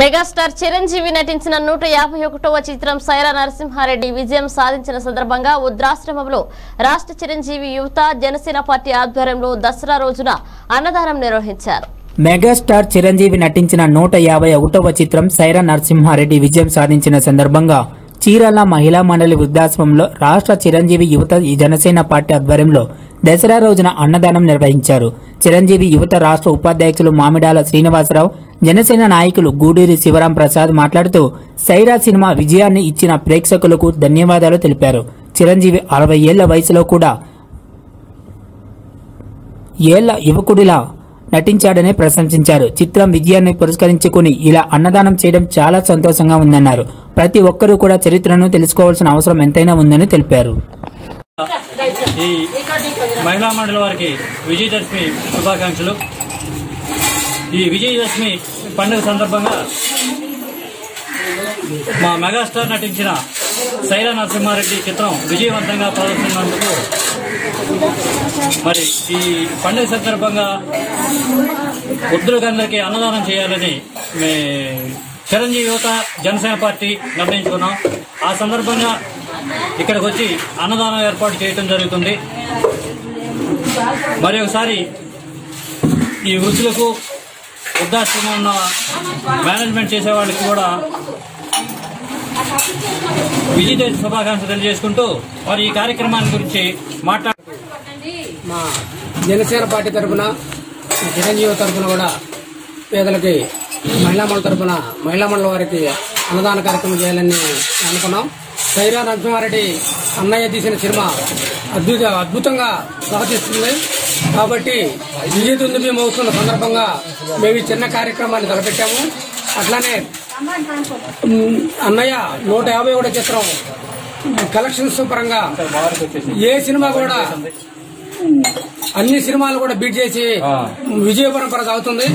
Megastar Chiranjeevi నటించిన నూట యాభై ఒకటవ చిత్రం సైరా నరసింహారెడ్డి విజయం సాధించిన సందర్భంగా ఉద్రాశ్రమంలో రాష్ట్ర చిరంజీవి యువత జనసేన పార్టీ ఆధ్వర్యంలో దసరా రోజున అన్నదానం నిర్వహించారు. మెగాస్టార్ చిరంజీవి నటించిన నూట యాభై ఒకటవ చిత్రం సైరా నరసింహారెడ్డి విజయం సాధించిన సందర్భంగా చీరాల మహిళా మండలి వృద్ధాశ్రమంలో రాష్ట్ర చిరంజీవి యువత జనసేన పార్టీ ఆధ్వర్యంలో దసరా రోజున అన్నదానం నిర్వహించారు. చిరంజీవి యువత రాష్ట్ర ఉపాధ్యక్షులు మామిడాల శ్రీనివాసరావు జనసేన నాయకులు గూడూరి శివరాం ప్రసాద్ మాట్లాడుతూ సైరా సినిమా విజయాన్ని ఇచ్చిన ప్రేక్షకులకు ధన్యవాదాలు తెలిపారు. చిరంజీవి అరవై ఏళ్ళ వయసులో కూడా ఏళ్ళ యువకుడిలా నటించాడని ప్రశంసించారు. చిత్రం విజయాన్ని పురస్కరించుకుని ఇలా అన్నదానం చేయడం చాలా సంతోషంగా ఉందన్నారు. ప్రతి ఒక్కరూ కూడా చరిత్రను తెలుసుకోవాల్సిన అవసరం ఎంతైనా ఉందని తెలిపారు. ఈ మహిళా మండలి వారికి విజయదశమి శుభాకాంక్షలు. ఈ విజయదశమి పండుగ సందర్భంగా మా మెగాస్టార్ నటించిన శైల నరసింహారెడ్డి చిత్రం విజయవంతంగా ప్రదర్శించినందుకు మరి ఈ పండుగ సందర్భంగా వృద్ధులకందరికీ అన్నదానం చేయాలని మే చిరంజీవి యువత జనసేన పార్టీ నిర్ణయించుకున్నాం. ఆ సందర్భంగా ఇక్కడికి వచ్చి అన్నదానం ఏర్పాటు చేయడం జరుగుతుంది. మరి ఒకసారి ఈ వృద్ధులకు వృద్ధాశ్రమం ఉన్న మేనేజ్మెంట్ చేసే వాళ్ళకి కూడా విజయ శుభాకాంక్షలు తెలియజేసుకుంటూ మరి ఈ కార్యక్రమాన్ని గురించి మాట్లాడు మా జనసేన పార్టీ తరఫున చిరంజీవి తరఫున కూడా పేదలకి మహిళా మండలి తరఫున మహిళా మండలి వారికి అన్నదాన కార్యక్రమం చేయాలని అనుకున్నాం. సైరా నరసింహారెడ్డి అన్నయ్య తీసిన సినిమా అద్భుత అద్భుతంగా ప్రవర్తిస్తుంది కాబట్టి విజయ దుందుబి మోస్తున్న సందర్భంగా మేము ఈ చిన్న కార్యక్రమాన్ని తలపెట్టాము. అట్లానే అన్నయ్య నూట యాభై ఒకటో చిత్రం కలెక్షన్స్ పరంగా ఏ సినిమా కూడా అన్ని సినిమాలు కూడా బీట్ చేసి విజయ పరంపర సాగుతుంది